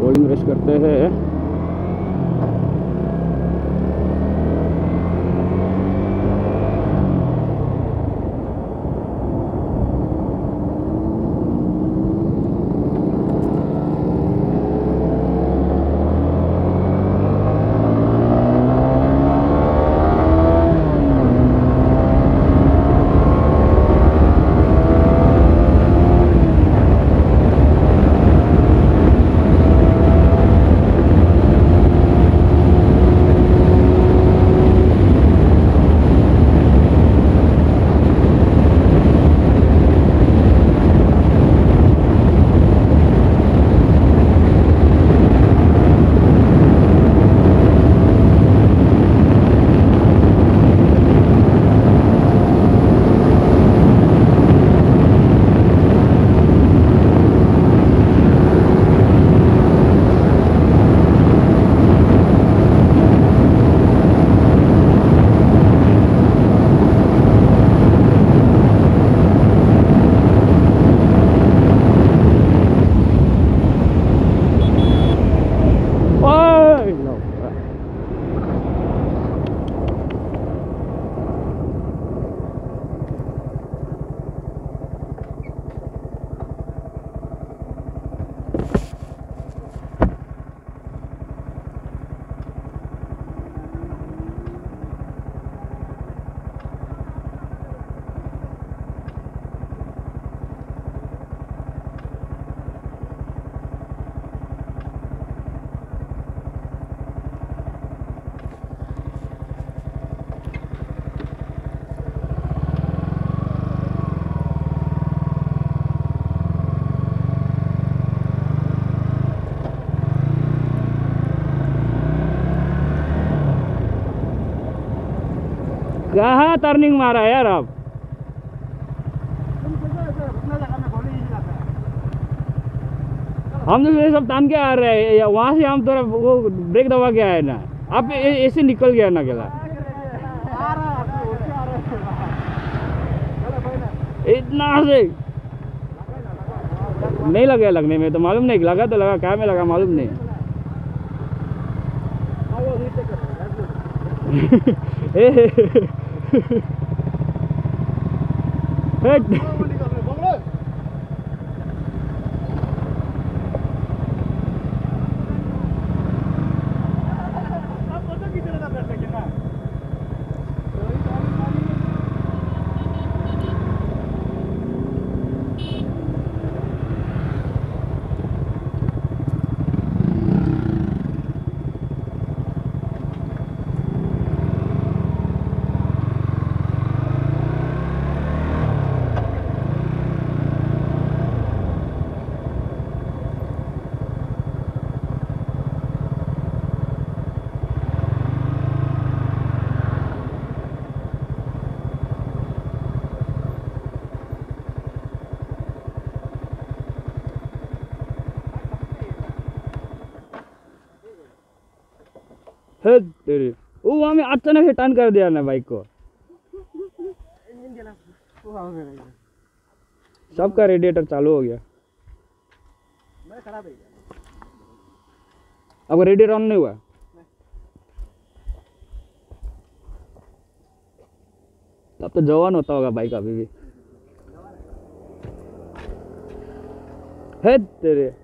Rolling race करते हैं। कहाँ टर्निंग मारा यार आप हम तो ये सब तान के आ रहे हैं वहाँ से हम थोड़ा वो ब्रेक दबा के आए ना। आप ऐसे निकल गया ना अकेला इतना से। नहीं लगा लगने में तो मालूम नहीं, लगा तो लगा, क्या में लगा मालूम नहीं। हट। हे तेरी। वो वहाँ अचानक से टर्न कर दिया ना बाइक को। सबका रेडिएटर चालू हो गया। अब रेडिएटर ऑन नहीं हुआ। तब तो जवान होता होगा बाइक अभी भी। है तेरे।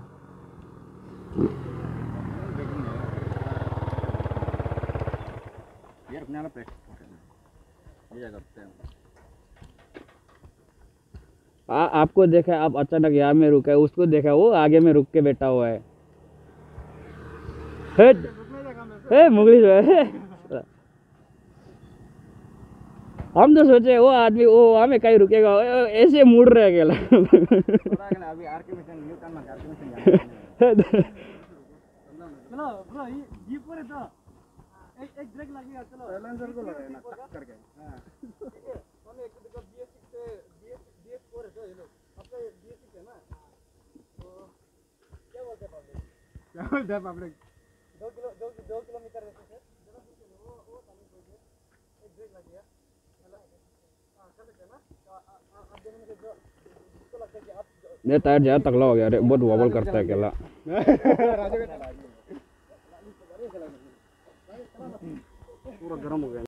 अपने वाला प्रैक्टिस ये करते हैं आ, आपको देखा आप अचानक यहाँ में रुका है उसको देखा वो आगे में रुक के बैठा हुआ है। हेड हे मुगली जो है हम तो सोचे वो आदमी वो हमें कहीं रुकेगा ऐसे मुड़ रहे अकेला अभी ब्रेक लगेगा चलो साइलेंसर को लगाना टक करके हाँ ठीक है हमने एक देखो BS6 से BS BS4 है तो ये लोग आपका BS6 है ना क्या बोलते हैं पब्लिक क्या बोलते हैं पब्लिक दो किलो दो दो किलोमीटर रहते थे वो ना टायर ज़्यादा तगड़ा हो गया अरे बहुत वॉबल करता है अकेला। पूरा गर्म हो गया।